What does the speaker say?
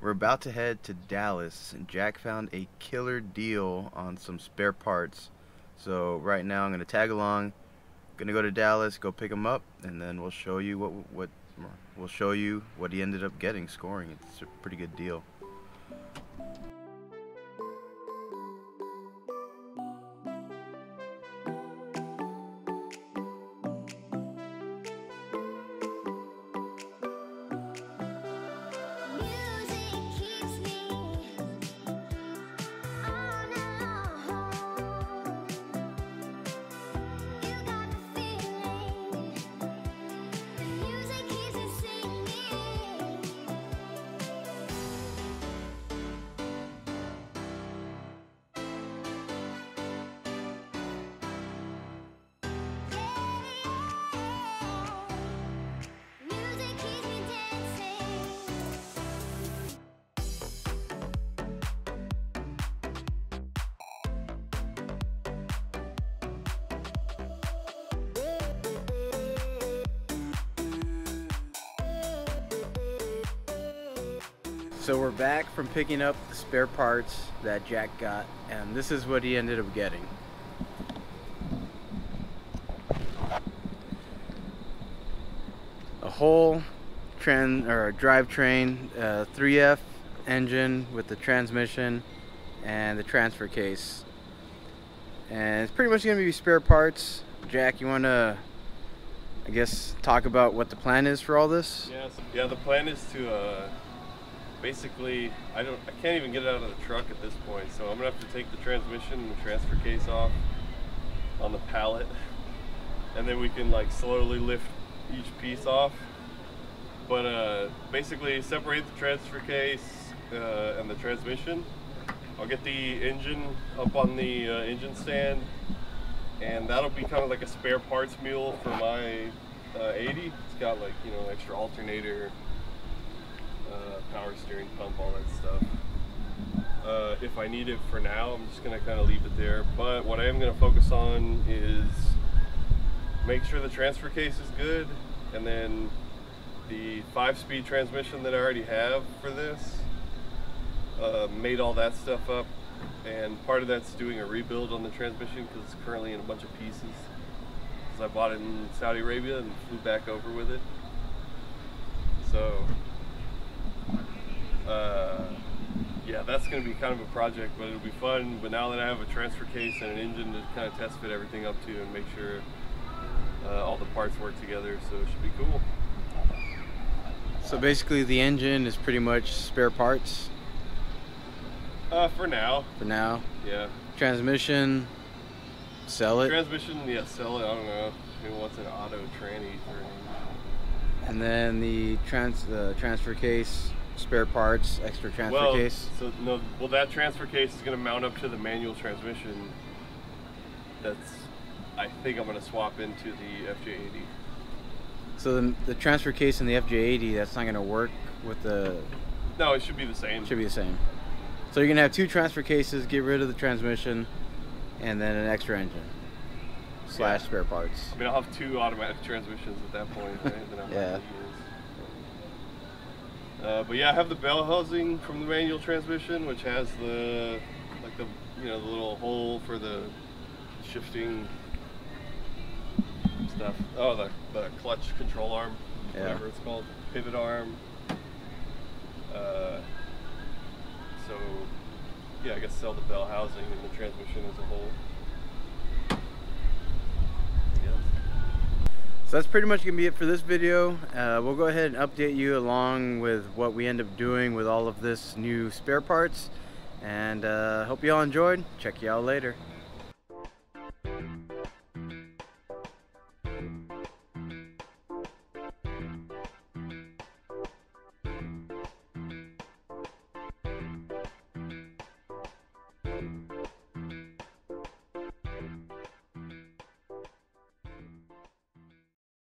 We're about to head to Dallas and Jack found a killer deal on some spare parts. So right now I'm going to tag along. Gonna go to Dallas, go pick him up, and then we'll show you what what we'll show you what he ended up getting scoring. It's a pretty good deal. So we're back from picking up the spare parts that Jack got, and this is what he ended up getting. A whole trend or drivetrain, uh, 3F engine with the transmission and the transfer case. And it's pretty much going to be spare parts. Jack, you want to, I guess, talk about what the plan is for all this? Yeah, yeah. The plan is to uh, basically, I don't, I can't even get it out of the truck at this point. So I'm gonna have to take the transmission and the transfer case off on the pallet, and then we can like slowly lift each piece off. But uh, basically, separate the transfer case uh, and the transmission. I'll get the engine up on the uh, engine stand, and that'll be kind of like a spare parts mule for my uh, 80. It's got like you know extra alternator, uh, power steering pump, all that stuff. Uh, if I need it for now, I'm just gonna kind of leave it there. But what I am gonna focus on is make sure the transfer case is good, and then the five-speed transmission that I already have for this, uh, made all that stuff up, and part of that's doing a rebuild on the transmission because it's currently in a bunch of pieces. Because I bought it in Saudi Arabia and flew back over with it. So uh, yeah, that's going to be kind of a project, but it'll be fun. But now that I have a transfer case and an engine to kind of test fit everything up to and make sure uh, all the parts work together, so it should be cool. So basically, the engine is pretty much spare parts. Uh, for now. For now. Yeah. Transmission. Sell it. Transmission, yeah, sell it. I don't know. Who wants an auto tranny And then the trans the transfer case spare parts, extra transfer well, case? So no, well that transfer case is going to mount up to the manual transmission. That's, I think I'm going to swap into the FJ80. So the, the transfer case in the FJ80, that's not going to work with the. No, it should be the same. Should be the same. So you're going to have two transfer cases, get rid of the transmission, and then an extra engine slash yeah. spare parts. I mean, I'll have two automatic transmissions at that point, right? yeah. Uh, but yeah, I have the bell housing from the manual transmission, which has the like the you know the little hole for the shifting stuff. Oh, the the clutch control arm, yeah. whatever it's called, pivot arm. Uh, so yeah, I guess sell the bell housing and the transmission as a whole. So that's pretty much going to be it for this video. Uh, we'll go ahead and update you along with what we end up doing with all of this new spare parts. And uh, hope you all enjoyed. Check you all later.